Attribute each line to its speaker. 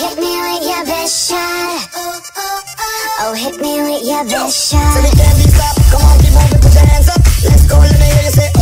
Speaker 1: hit me with your best shot. Oh, oh hit me with your best shot. So we
Speaker 2: turn this up, come on, keep moving, put your hands up. Let's go, let me hear you say.